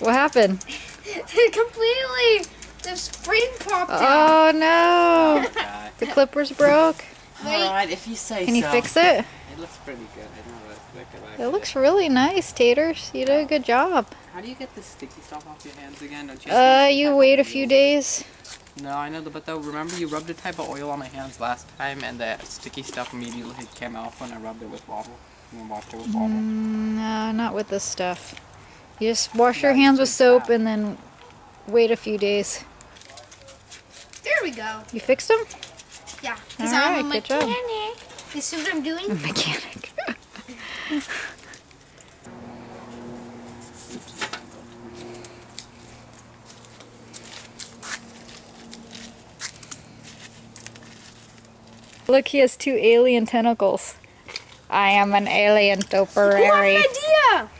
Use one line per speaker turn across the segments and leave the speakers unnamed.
What happened?
completely, the spring popped out.
Oh no!
Okay.
The clippers broke.
Wait.
Alright, if you say
Can you
so.
fix it?
It looks pretty good. I know that. Look at that.
It looks really nice, Taters. You did a good job.
How do you get the sticky stuff off your hands again? Don't you
Uh, you wait a few days.
No, I know, but though, remember you rubbed a type of oil on my hands last time, and that sticky stuff immediately came off when I rubbed it with water. And washed it with water.
Mm, no, not with this stuff. You just wash your hands with soap and then wait a few days.
There we go.
You fixed them?
Yeah, because I'm a
good job.
mechanic. You see what I'm doing?
Mechanic. Look, he has two alien tentacles. I am an alien
What an idea!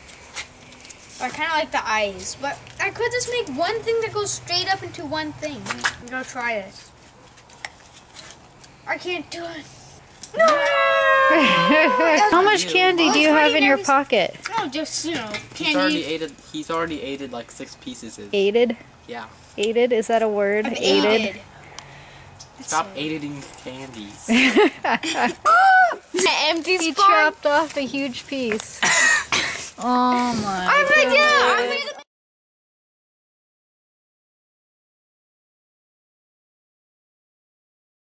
I kind of like the eyes, but I could just make one thing that goes straight up into one thing. I'm gonna try this. I can't do it. No!
How much candy do you
Oh,
have in your pocket?
No, just you know,
He's already
candy.
aided. He's already aided like six pieces.
Aided?
Yeah.
Aided? Is that a word?
I'm
Aided?
aided.
Stop aiding candies. Ah!
Empty
He chopped off a huge piece. Oh my.
It! I made it!